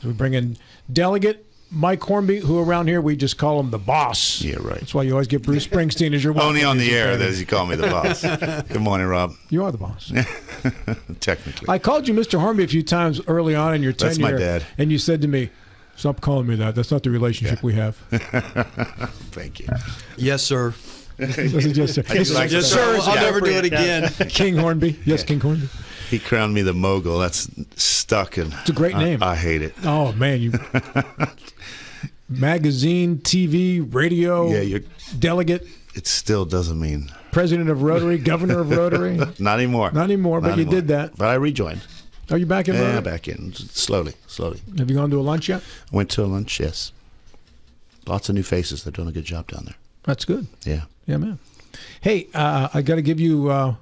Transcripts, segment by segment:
So we bring in delegate Mike Hornby, who around here we just call him the boss. Yeah, right. That's why you always get Bruce Springsteen as your Only on the air baby. does he call me the boss. Good morning, Rob. You are the boss. Technically. I called you Mr. Hornby a few times early on in your tenure. That's my dad. And you said to me, "Stop calling me that. That's not the relationship we have." Thank you. Yes, sir. This is just yes, sir. I'll never do it again. King Hornby. Yes, King Hornby. He crowned me the mogul. That's stuck and It's a great I- name. I, hate it. Oh man, you magazine, TV, radio, Yeah, you delegate, it still doesn't mean president of Rotary, governor of Rotary. not anymore. Not anymore, but you did that. But I rejoined. Are you back in Yeah, Rotary? back in slowly, slowly. Have you gone to a lunch yet? I Went to a lunch. Yes. Lots of new faces. They're doing a good job down there. That's good. Yeah. Yeah, man. Hey, uh, I got to give you uh,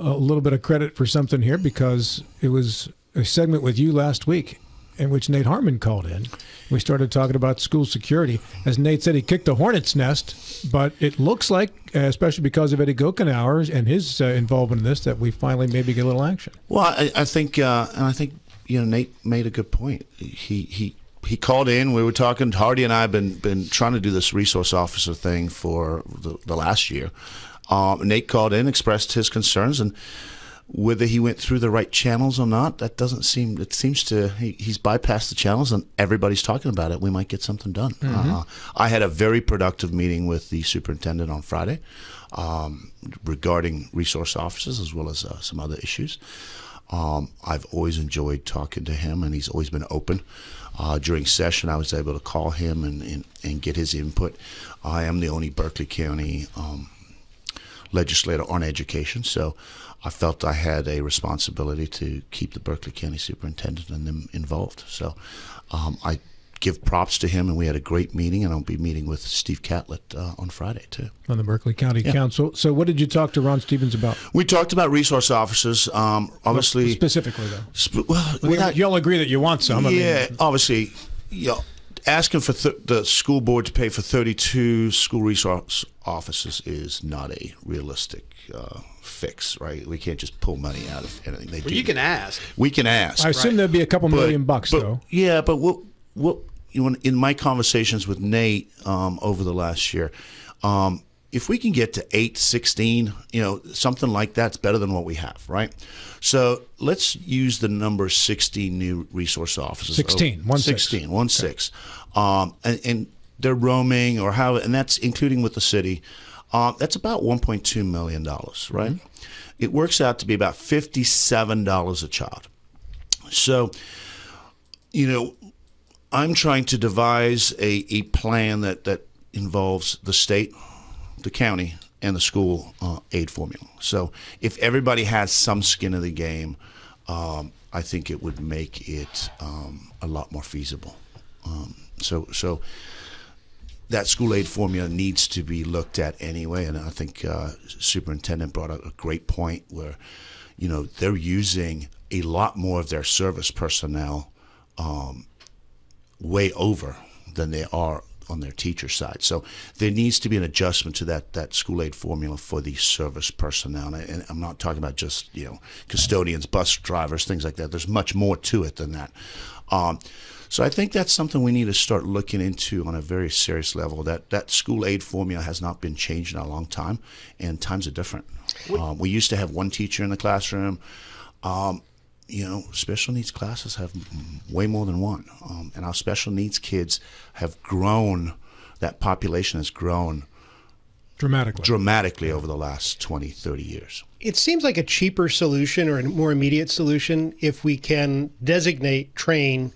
a little bit of credit for something here because it was a segment with you last week in which Nate Harmon called in. We started talking about school security. As Nate said, he kicked a hornet's nest, but it looks like, uh, especially because of Eddie Gokenauer and his uh, involvement in this, that we finally maybe get a little action. Well, I, I think, uh, and I think you know, Nate made a good point. He he he called in. We were talking. Hardy and I have been been trying to do this resource officer thing for the, the last year. Um, Nate called in, expressed his concerns, and whether he went through the right channels or not, that doesn't seem. It seems to he, he's bypassed the channels, and everybody's talking about it. We might get something done. Uh, I had a very productive meeting with the superintendent on Friday um, regarding resource officers as well as uh, some other issues. Um, I've always enjoyed talking to him, and he's always been open. Uh, during session, I was able to call him and, and, and get his input. I am the only Berkeley County um, legislator on education, so I felt I had a responsibility to keep the Berkeley County superintendent and them involved. So um, I give props to him, and we had a great meeting, and I'll be meeting with Steve Catlett uh, on Friday, too. On the Berkeley County Council. So, what did you talk to Ron Stevens about? We talked about resource officers. Um, obviously, Specifically, though. sp- well, You- without- you all agree that you want some. I mean, yeah, obviously, you know, asking for th- the school board to pay for 32 school resource offices is not a realistic uh, fix, right? We can't just pull money out of anything. They Well, do. you can ask. we can ask. I assume there'd be a couple But- million bucks, but- though. Yeah, but what what you know, in my conversations with Nate um, over the last year, um, if we can get to eight, 16, you know, something like that's better than what we have, right? So let's use the number 16 new resource officers. 16, one six. 16, one six. Um, and, and they're roaming or how, and that's including with the city. Uh, that's about 1.2 million dollars, right? It works out to be about 57 dollars a child. So, you know, I'm trying to devise a, a plan that, that involves the state, the county, and the school uh, aid formula. So if everybody has some skin in the game, um, I think it would make it um, a lot more feasible. Um, so so that school aid formula needs to be looked at anyway, and I think uh, superintendent brought up a great point where, you know, they're using a lot more of their service personnel um, way over than they are on their teacher side. So there needs to be an adjustment to that that school aid formula for the service personnel. And, and I'm not talking about just you know custodians, bus drivers, things like that. There's much more to it than that. Um, so I think that's something we need to start looking into on a very serious level. That that school aid formula has not been changed in a long time, and times are different. Um, we used to have one teacher in the classroom. Um, you know, special needs classes have way more than one. Um, and our special needs kids have grown, that population has grown Dramatically. dramatically over the last 20, 30 years. It seems like a cheaper solution or a more immediate solution if we can designate, train,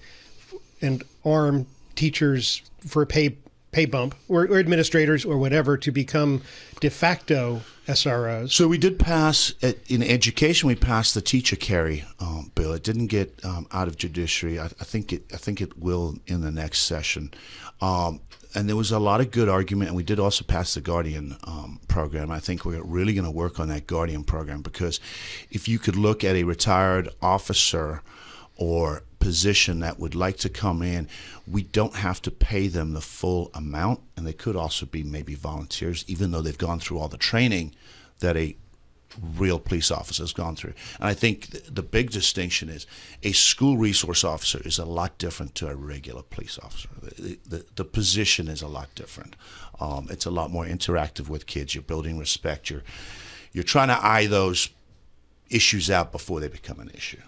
and arm teachers for a pay pay bump or, or administrators or whatever to become de facto SROs. So we did pass at, in education. We passed the teacher carry um, bill. It didn't get um, out of judiciary. I, I think it. I think it will in the next session. Um, and there was a lot of good argument, and we did also pass the Guardian um, program. I think we're really going to work on that Guardian program because if you could look at a retired officer or position that would like to come in, we don't have to pay them the full amount, and they could also be maybe volunteers, even though they've gone through all the training that a real police officer has gone through. And I think th- the big distinction is a school resource officer is a lot different to a regular police officer. The, the, the position is a lot different. Um, it's a lot more interactive with kids. You're building respect. You're you're trying to eye those issues out before they become an issue.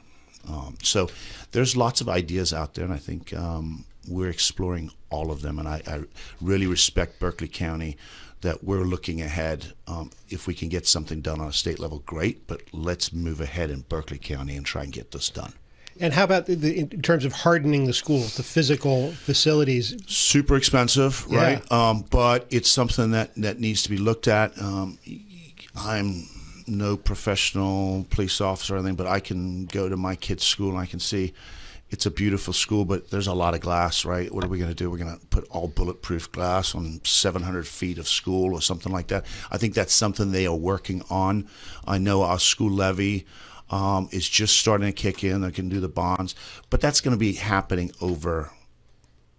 Um, so there's lots of ideas out there, and I think um, we're exploring all of them. And I, I, really respect Berkeley County that we're looking ahead. Um, if we can get something done on a state level, great. But let's move ahead in Berkeley County and try and get this done. And how about the, the, in terms of hardening the schools, the physical facilities? Super expensive, right? Yeah. Um, but it's something that, that needs to be looked at. Um, I'm no professional police officer or anything, but I can go to my kid's school and I can see it's a beautiful school, but there's a lot of glass, right? What are we going to do? We're going to put all bulletproof glass on 700 feet of school or something like that. I think that's something they are working on. I know our school levy um, is just starting to kick in. They can do the bonds, but that's going to be happening over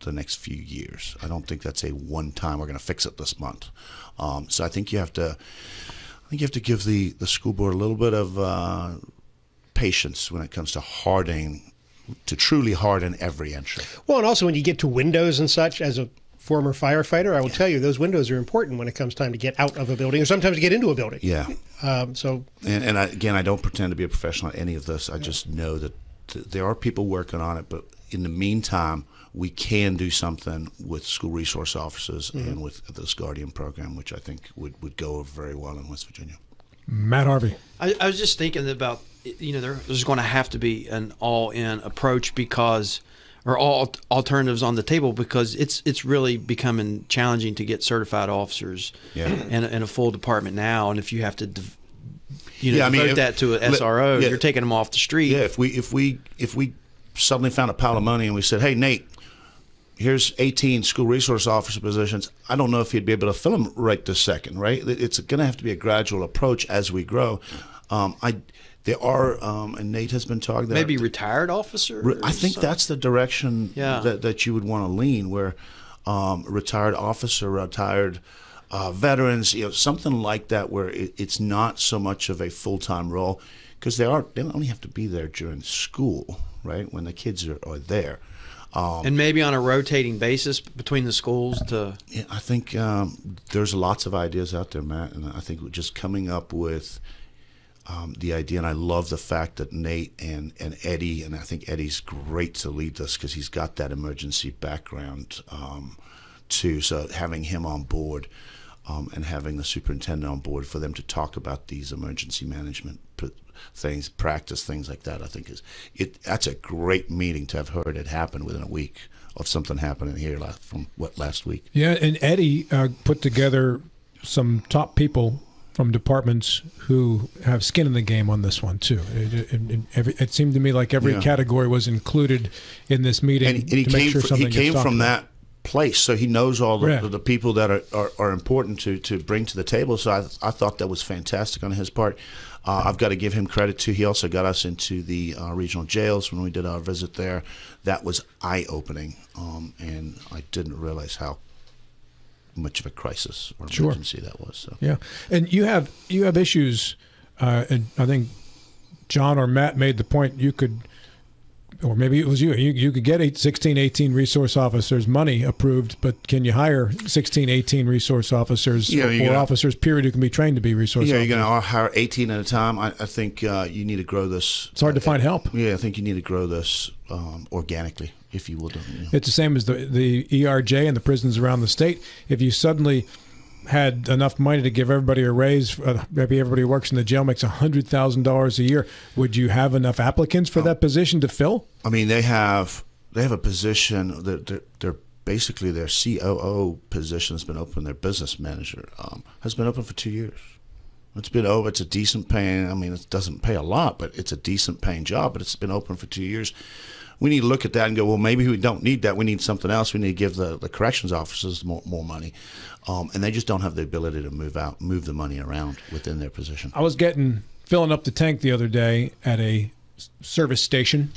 the next few years. I don't think that's a one time we're going to fix it this month. Um, so I think you have to I think you have to give the, the school board a little bit of uh, patience when it comes to hardening, to truly harden every entry. Well, and also when you get to windows and such, as a former firefighter, I will yeah. tell you those windows are important when it comes time to get out of a building or sometimes to get into a building. Yeah. Um, so. And, and I, again, I don't pretend to be a professional at any of this. I just know that there are people working on it, but in the meantime, we can do something with school resource officers mm-hmm. and with this Guardian program, which I think would, would go very well in West Virginia. Matt Harvey. I, I was just thinking about, you know, there, there's going to have to be an all in approach because, or all alternatives on the table because it's it's really becoming challenging to get certified officers yeah. in, in a full department now. And if you have to, you know, yeah, devote I mean, if, that to an SRO, yeah, you're taking them off the street. Yeah, if we if we if we suddenly found a pile of money and we said, hey, Nate, here's 18 school resource officer positions. I don't know if he'd be able to fill them right this second, right? It's going to have to be a gradual approach as we grow. Um, I there are, um, and Nate has been talking. About. Maybe retired officer. I think that's the direction yeah. that, that you would want to lean, where um, retired officer, retired uh, veterans, you know, something like that, where it, it's not so much of a full time role, because they are they only have to be there during school, right? When the kids are, are there. Um, and maybe on a rotating basis between the schools to. Yeah, I think um, there's lots of ideas out there, Matt, and I think just coming up with um, the idea, and I love the fact that Nate and, and Eddie, and I think Eddie's great to lead this because he's got that emergency background um, too. So having him on board um, and having the superintendent on board for them to talk about these emergency management things, practice things like that. I think is it. That's a great meeting to have heard it happen within a week of something happening here last, from what last week. Yeah, and Eddie uh, put together some top people from departments who have skin in the game on this one too. It, it, it, it seemed to me like every yeah. category was included in this meeting and, and he came, sure from, he came from that place, so he knows all the, yeah. the, the, people that are, are, are, important to, to bring to the table. So I, I thought that was fantastic on his part. Uh, I've got to give him credit too. He also got us into the uh, regional jails when we did our visit there. That was eye opening, um, and I didn't realize how much of a crisis or emergency sure. that was. So. Yeah, and you have you have issues, uh, and I think John or Matt made the point you could or maybe it was you. You, you could get eight, 16, 18 resource officers money approved, but can you hire 16, 18 resource officers yeah, or, gonna, officers, period, who can be trained to be resource yeah, officers? you're going to hire 18 at a time. I, I think uh, you need to grow this. It's hard to find help. Yeah, I think you need to grow this um, organically, if you will. You know. It's the same as the, the ERJ and the prisons around the state. If you suddenly – had enough money to give everybody a raise, uh, maybe everybody who works in the jail makes hundred thousand dollars a year. Would you have enough applicants for oh. that position to fill? I mean, they have they have a position that they're, they're, basically their COO position has been open. Their business manager um, has been open for two years. It's been over. It's a decent paying. I mean, it doesn't pay a lot, but it's a decent paying job. But it's been open for two years we need to look at that and go, well, maybe we don't need that. We need something else. We need to give the, the corrections officers more, more money. Um, and they just don't have the ability to move out, move the money around within their position. I was getting filling up the tank the other day at a service station,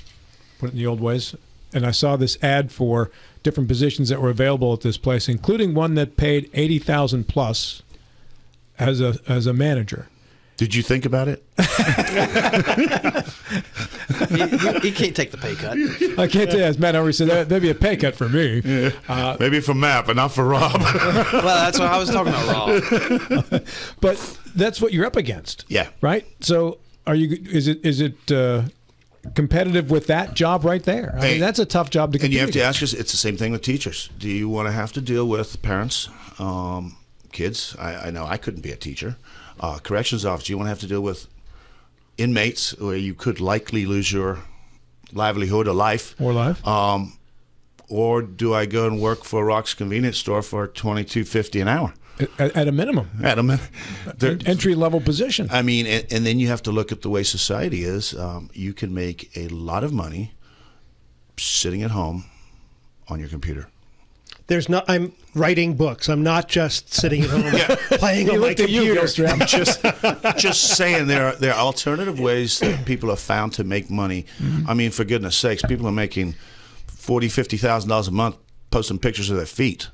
put it in the old ways, and I saw this ad for different positions that were available at this place, including one that paid eighty thousand plus as a as a manager. Did you think about it? he, he, he can't take the pay cut. I can't tell you, as Matt Harvey said, that, that'd be a pay cut for me. Uh, Maybe for Matt, but not for Rob. Well, that's what I was talking about, Rob. but that's what you're up against. Yeah. Right. So, are you? Is it? Is it? Uh, competitive with that job right there. I Hey, mean, that's a tough job to compete and you have to ask us. It's the same thing with teachers. Do you want to have to deal with parents, um, kids? I, I know I couldn't be a teacher. Uh, corrections officer. You want to have to deal with inmates where you could likely lose your livelihood or life. Or life. Um, or do I go and work for Rock's convenience store for twenty two fifty an hour? at, at a minimum, At a. There- entry level position. I mean, and, and then you have to look at the way society is. Um, you can make a lot of money sitting at home on your computer. There's not. I'm writing books. I'm not just sitting at home playing He on my looked at you, computer. Gilstrap. just just saying there are there are alternative ways that people have found to make money. I mean, for goodness sakes, people are making forty, fifty thousand dollars a month posting pictures of their feet.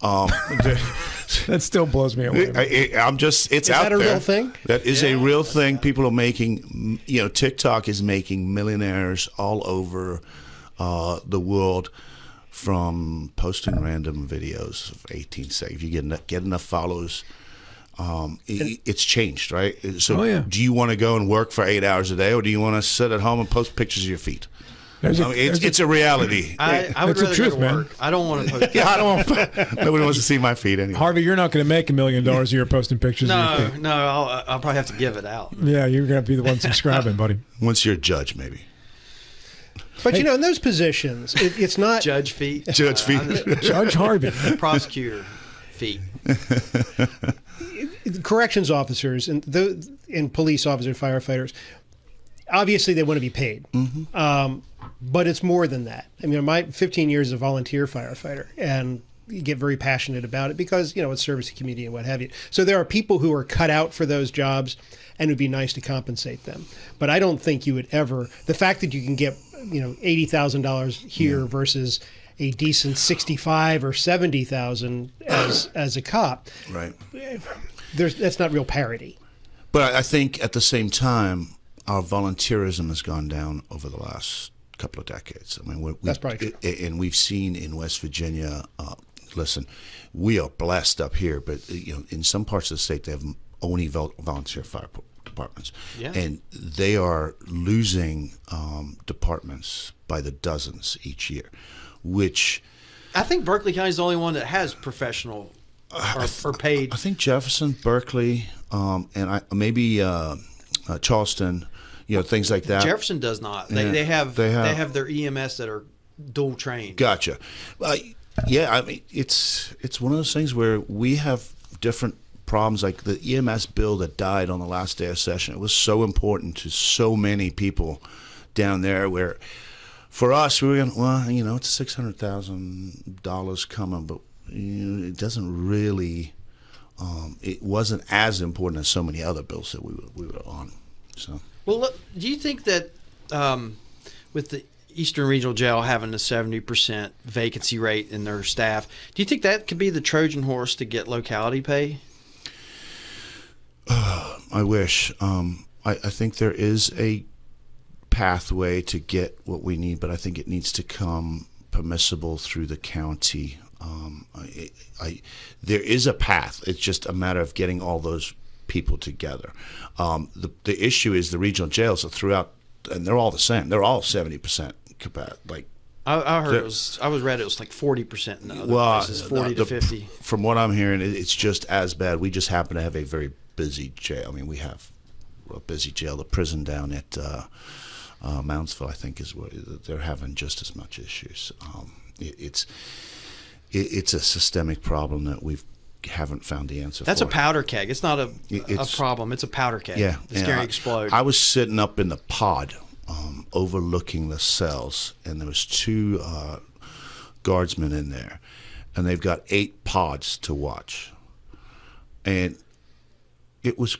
Um, that still blows me away. I, I- I'm just it's Is out that a there. real thing? That is a real thing. People are making you know TikTok is making millionaires all over uh, the world from posting random videos of 18 seconds. If you get enough, get enough followers. Um, it, it's changed, right? So, Oh, yeah. do you want to go and work for eight hours a day, or do you want to sit at home and post pictures of your feet? There's a- I mean, it's, a- it's a reality. I, I would That's the rather truth, go to man. work. I don't want to post. yeah, I don't. Want, nobody wants to see my feet anyway. Harvey, you're not going to make a million dollars a year posting pictures of your No, feet. no, I'll, I'll probably have to give it out. Yeah, you're going to be the one subscribing, buddy. Once you're a judge, maybe. But you know, in those positions, it, it's not. Judge feet. Judge feet. I'm Judge Harvey. prosecutor feet. corrections officers and the and police officers, firefighters, obviously they want to be paid, um, but it's more than that. I mean, my 15 years as a volunteer firefighter, and you get very passionate about it because you know it's service to community and what have you. So there are people who are cut out for those jobs, and it would be nice to compensate them. But I don't think you would ever. The fact that you can get you know eighty thousand dollars here versus a decent sixty-five or seventy thousand as as a cop Right. there's that's not real parity. But I think at the same time, our volunteerism has gone down over the last couple of decades. I mean, we, That's probably true. And we've seen in West Virginia. Uh, listen, we are blessed up here, but you know, in some parts of the state, they have only volunteer fire departments, Yeah. and they are losing um, departments by the dozens each year, which. I think Berkeley County is the only one that has professional or, or paid. I think Jefferson, Berkeley, um, and I, maybe uh, uh, Charleston, you know, things like that. Jefferson does not. They, Yeah, they have they they have- have, their EMS that are dual trained. Gotcha. Uh, yeah, I mean, it's it's one of those things where we have different problems. Like the EMS bill that died on the last day of session, it was so important to so many people down there. Where for us, we were going, well, you know, it's six hundred thousand dollars coming, but you know, it doesn't really. Um, it wasn't as important as so many other bills that we were, we were on. So. Well, look, do you think that um, with the Eastern Regional Jail having a seventy percent vacancy rate in their staff, do you think that could be the Trojan horse to get locality pay? I wish. Um, I, I think there is a pathway to get what we need, but I think it needs to come permissible through the county. Um, I, I, there is a path. It's just a matter of getting all those people together. Um, the the issue is the regional jails are throughout, and they're all the same. They're all seventy percent capacity. Like I, I heard it was. I was read it was like forty percent in the other well, places, forty the- to fifty. From what I'm hearing, it's just as bad. We just happen to have a very busy jail. I mean, we have a busy jail. The prison down at uh, uh, Moundsville, I think, is where they're having just as much issues. Um, it, it's it, it's a systemic problem that we've haven't found the answer. That's a powder keg. It's not a, It- a problem. It's a powder keg. Yeah, it's going to I- explode. I was sitting up in the pod, um, overlooking the cells, and there was two uh, guardsmen in there, and they've got eight pods to watch, and it was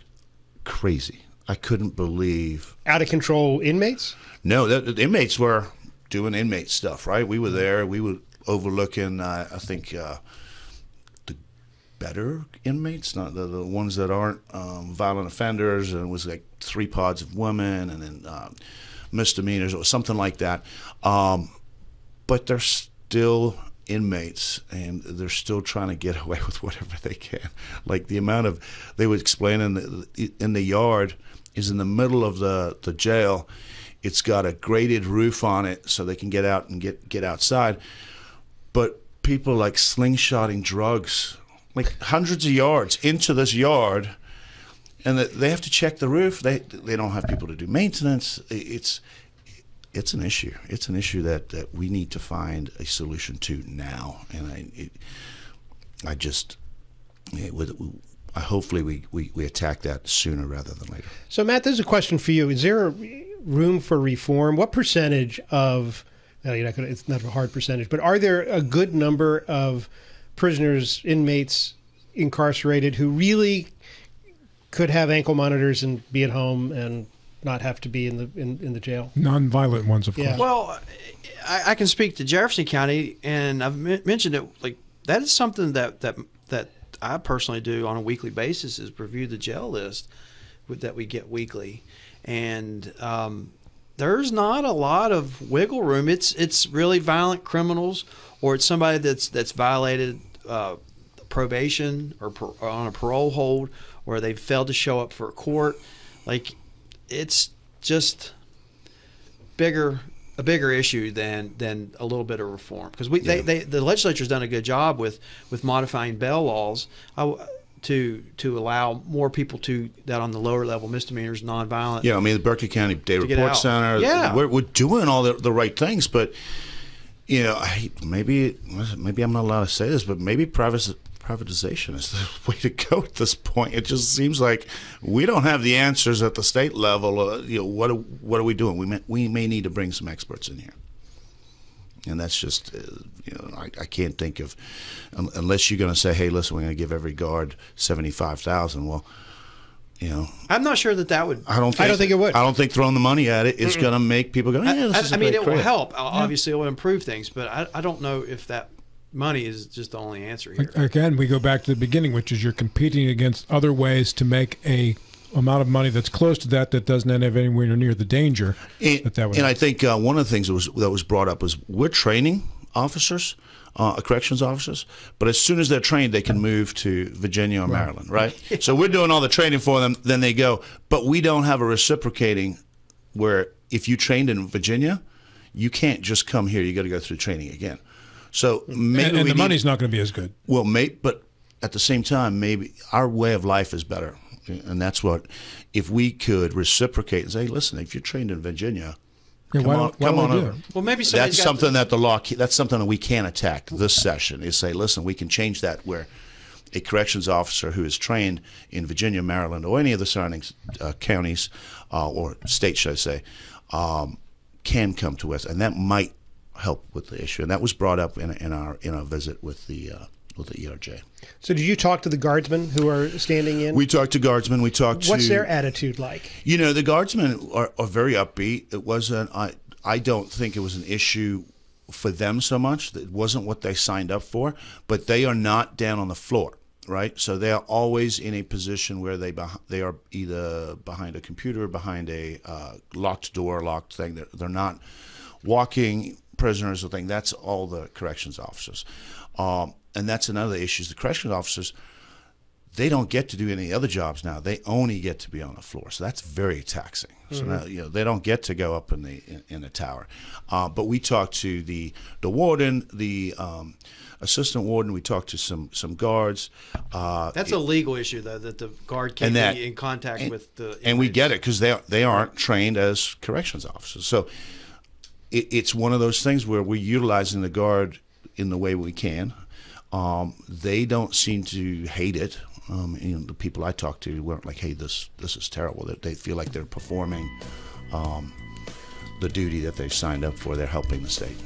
crazy. I couldn't believe. Out of control inmates. No, the, the inmates were doing inmate stuff, right? We were there. We were overlooking. Uh, I think uh, the better inmates, not the, the ones that aren't um, violent offenders, and it was like three pods of women and then um, misdemeanors or something like that. Um, but they're still inmates and they're still trying to get away with whatever they can. Like the amount of they would explain in the in the yard is in the middle of the the jail. It's got a grated roof on it so they can get out and get get outside. But people like slingshotting drugs like hundreds of yards into this yard and they have to check the roof. They they don't have people to do maintenance. It's it's an issue. It's an issue that, that we need to find a solution to now. And I, it, I just, it, with, I hopefully we, we, we attack that sooner rather than later. So Matt, there's a question for you. Is there room for reform? What percentage of, no, you're not gonna, it's not a hard percentage, but are there a good number of prisoners, inmates incarcerated who really could have ankle monitors and be at home and not have to be in the in, in the jail. Non-violent ones, of Yeah. course. Well, I, I can speak to Jefferson County, and I've m- mentioned it. Like that is something that that that I personally do on a weekly basis is review the jail list with, that we get weekly, and um, there's not a lot of wiggle room. It's it's really violent criminals, or it's somebody that's that's violated uh, probation or, par- or on a parole hold, or they've failed to show up for a court. Like it's just bigger a bigger issue than than a little bit of reform because we they, they the legislature's done a good job with with modifying bail laws uh, to to allow more people to that on the lower level misdemeanors nonviolent Yeah, I mean the Berkeley County Day Report. Center. Yeah. we're, we're doing all the, the right things, but you know, I, maybe maybe I'm not allowed to say this, but maybe privacy, privatization is the way to go at this point. It just seems like we don't have the answers at the state level. Uh, you know, what are, what are we doing? We may, we may need to bring some experts in here, and that's just uh, you know I, I can't think of un, unless you're going to say, hey, listen, we're going to give every guard seventy five thousand. Well, you know, I'm not sure that that would I don't. Think, I don't think it would. I don't think throwing the money at it is going to make people go. Yeah, this I, is a I mean it will help obviously it will improve things but I, I don't know if that money is just the only answer here Again, we go back to the beginning, which is you're competing against other ways to make a amount of money that's close to that that doesn't have anywhere near the danger And, that that would. and I think uh, one of the things that was that was brought up was we're training officers, uh, corrections officers, but as soon as they're trained, they can move to Virginia or Maryland, right? so we're doing all the training for them. Then they go, but we don't have a reciprocating where if you trained in Virginia, you can't just come here. You got to go through training again. So maybe and, and we the need- money's not going to be as good. Well, may, but at the same time, maybe our way of life is better, and that's what. If we could reciprocate and say, "Listen, if you're trained in Virginia, Yeah, come why on, why come on we over." well maybe That's somebody's got something that the law. That's something that we can attack this session. Is say, "Listen, we can change that where." A corrections officer who is trained in Virginia, Maryland, or any of the surrounding uh, counties uh, or states, should I say, um, can come to us, and that might help with the issue. And that was brought up in, in our in our visit with the uh, with the ERJ. So did you talk to the guardsmen who are standing in? We talked to guardsmen. We talked to What's their attitude like? You know, the guardsmen are, are very upbeat. It wasn't. I I don't think it was an issue for them so much. It wasn't what they signed up for. But they are not down on the floor, right? So they are always in a position where they beh- they are either behind a computer, behind a uh, locked door, locked thing. They're, they're not walking prisoners or thing. That's all the corrections officers. Um, and that's another issue. Is the corrections officers they don't get to do any other jobs now. They only get to be on the floor, so that's very taxing. So now, you know they don't get to go up in the in, in the tower. Uh, but we talked to the the warden, the um, assistant warden. We talked to some some guards. Uh, that's a legal issue though that the guard can't that- be in contact with the and we get it because they they aren't trained as corrections officers. So it, it's one of those things where we're utilizing the guard in the way we can. Um, they don't seem to hate it. Um, you know, the people I talked to weren't like, "Hey, this this is terrible." They, they feel like they're performing um, the duty that they've signed up for. They're helping the state.